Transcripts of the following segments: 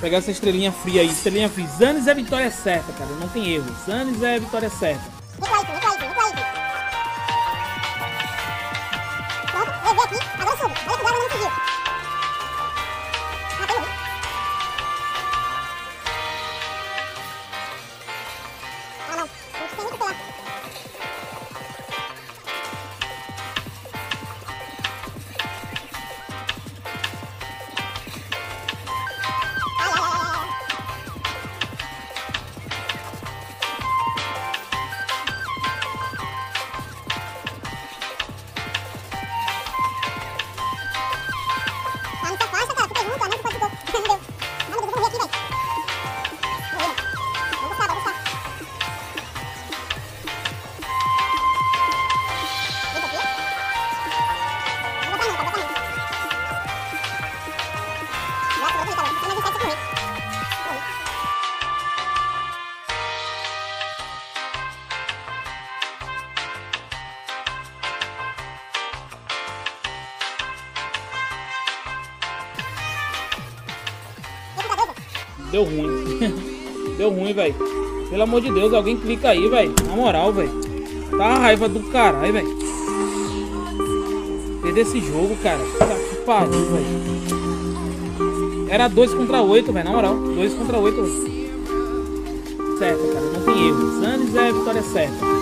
Pegar essa estrelinha fria aí. Estrelinha fria. Zanis é vitória certa, cara. Não tem erro. Zanis é vitória certa. Deu ruim. Deu ruim, velho. Pelo amor de Deus, alguém clica aí, velho. Na moral, velho. Tá a raiva do caralho, velho. Perder esse jogo, cara. Tá que pariu, velho. Era 2 contra 8, velho. Na moral. 2 contra 8. Certo, cara. Não tem erro. Zanis é a vitória certa.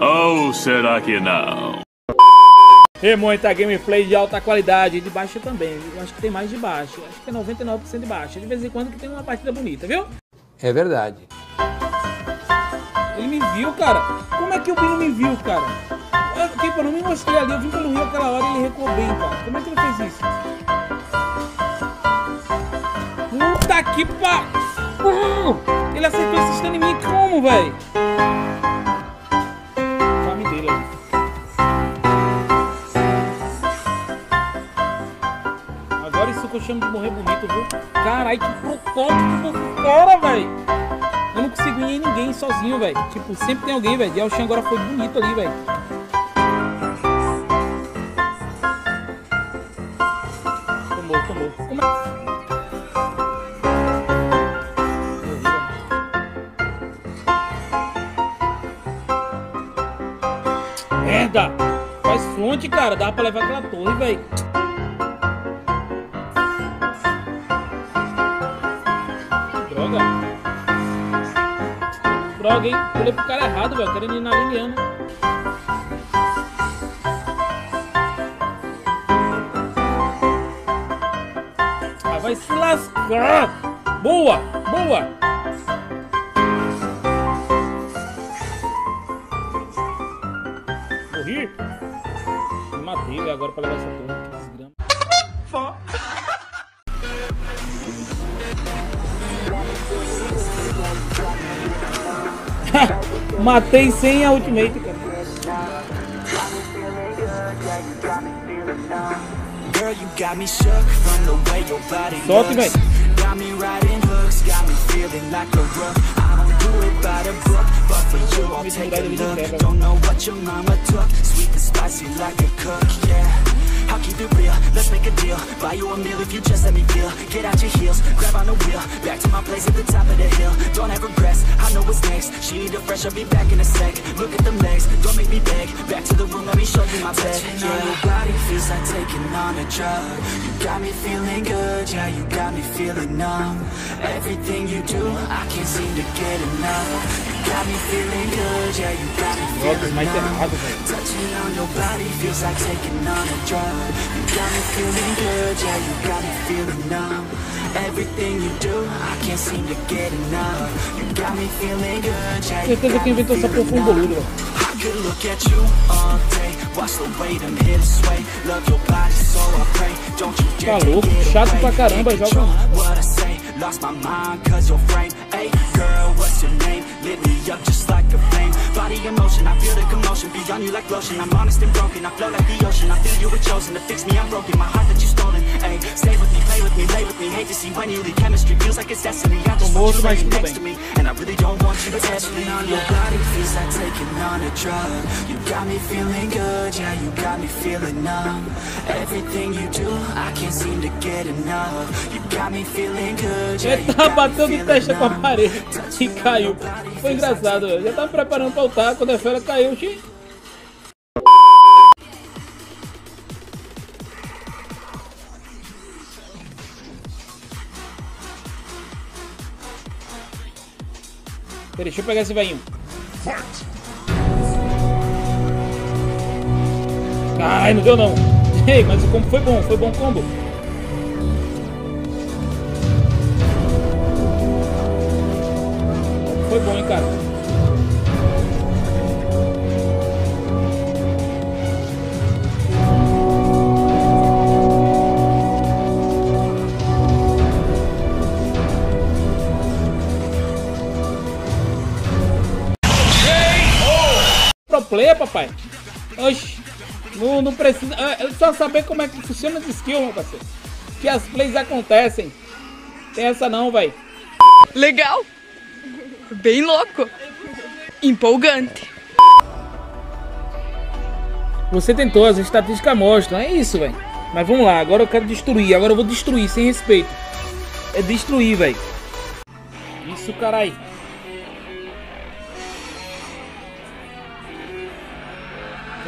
Ou será que não? E muita gameplay de alta qualidade. De baixa também. Eu acho que tem mais de baixo. Acho que é 99% de baixa. De vez em quando que tem uma partida bonita, viu? É verdade. Ele me viu, cara. Como é que o Bino me viu, cara? Eu, tipo, eu não me mostrei ali. Eu vim pelo rio aquela hora e ele recuou bem, cara. Como é que ele fez isso? Puta que pa... Ele acertou esse stun em mim como, velho? Fame dele ali. Chamo de morrer bonito, viu? Caralho, que protótipo do cara, velho. Eu não consigo ir em ninguém sozinho, velho. Tipo, sempre tem alguém, velho. Yelchin agora foi bonito ali, velho. Tomou, tomou. Como é? Merda! Faz fonte, cara. Dá pra levar aquela torre, velho. Droga. Droga, hein? Pulei pro cara errado, velho. Querendo ir na Liliana. Ah, vai se lascar! Boa! Boa! Morri? Me matei, agora pra levar essa. Que desgrama. but for you I'll take a look. Don't know what your mama took, sweet and spicy like a cook, yeah. I'll keep it real, let's a deal. Buy you a meal if you just let me feel. Get out your heels, grab on the wheel. Back to my place at the top of the hill. Don't have regrets, I know what's next. She need a fresh, I'll be back in a sec. Look at them legs, don't make me beg. Back to the room, let me show you my bed. Touching on your body feels like taking on a drug. You got me feeling good, yeah, you got me feeling numb. Everything you do, I can't seem to get enough. You got me feeling good, yeah, you got me feeling mas numb. Touching on your body feels like taking on a drug. You got me feeling good, yeah, you got me feeling numb. Everything you do, I can't seem to get enough. You got me feeling good, yeah, you got me inventou essa porra feeling um numb. I could look at you all day. Watch the way them hips sway. Love your body, so I pray. Don't you dare Tá louco, take it chato away. pra caramba, Can't joga what I say. Lost my mind cause your frame. Hey girl, what's your name? Lit me up just like a Body in motion, I feel the commotion Beyond you like lotion. I'm honest and broken. I flow like the ocean. I feel you were chosen To fix me, I'm broken. My heart that you stolen. Hey, stay with me, play with me, lay with me. Hate to see when you leave. Chemistry feels like it's destiny. I just want you laying next to me. And I really don't want you to test me. On your body feels like taking on a drug. You got me feeling good, yeah, you got me feeling numb. Everything you do, I can't seem to get enough. You Ele tava me batendo testa com a parede e caiu. Foi engraçado, velho. Já tava preparando pra lutar, quando a fera caiu, xi. Peraí, deixa eu pegar esse velhinho. Ai, não deu não. Ei, mas o combo foi bom, foi bom o combo. Foi bom, hein, cara. Player, papai. Oxi. Não, não precisa. É só saber como é que funciona esse skill, meu parceiro. Que as plays acontecem. Tem essa não, velho. Legal. Bem louco. Empolgante. Você tentou, as estatísticas mostram. É isso, velho. Mas vamos lá, agora eu quero destruir. Agora eu vou destruir, sem respeito. É destruir, velho. Isso, carai.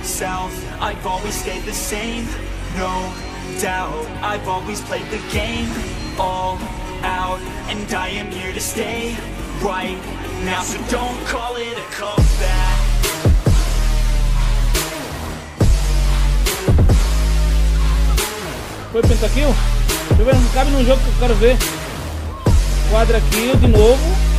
myself. I've always stayed the same, no doubt. I've always played the game all out, and I am here to stay right now. So don't call it a comeback. Foi pentakill? Deixa eu ver, não cabe num jogo que eu quero ver. Quadra kill de novo.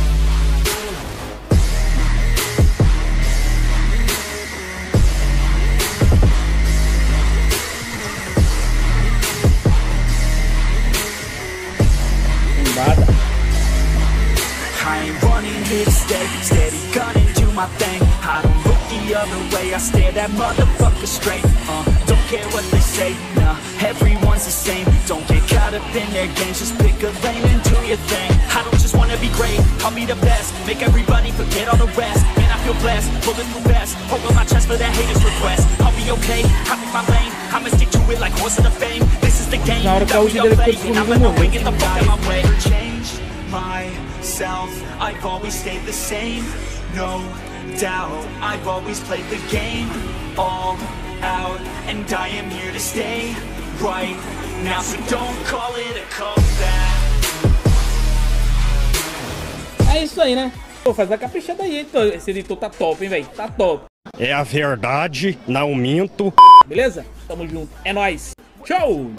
Stare that motherfucker straight. Uh, don't care what they say, nah, everyone's the same. Don't get caught up in their games, just pick a lane and do your thing. I don't just wanna be great, I'll be the best. Make everybody forget all the rest. Man, I feel blessed, bulletproof vest. Hold on my chest for that haters request. I'll be okay, I pick my lane. I'ma stick to it like horse of the fame. This is the game, Na hora que a without ult me, dele I'll foi play, and I'm gonna morreu. win, get the fuck out my way. Change myself, I've always stayed the same, no doubt. I've always played the game all out, and I am here to stay right now. So don't call it a comeback. É isso aí, né? Pô, faz a caprichada aí, editor. Esse editor tá top, hein, velho? Tá top. É a verdade, não minto. Beleza? Tamo junto. É nóis. Tchau!